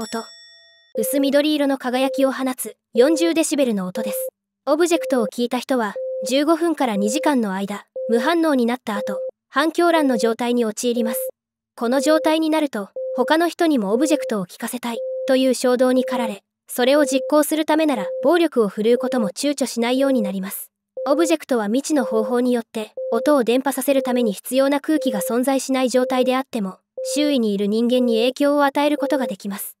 音。薄緑色の輝きを放つ40デシベルの音です。オブジェクトを聞いた人は15分から2時間の間無反応になった後半狂乱の状態に陥ります。この状態になると他の人にもオブジェクトを聞かせたいという衝動に駆られそれを実行するためなら暴力を振るうことも躊躇しないようになります。オブジェクトは未知の方法によって音を伝播させるために必要な空気が存在しない状態であっても周囲にいる人間に影響を与えることができます。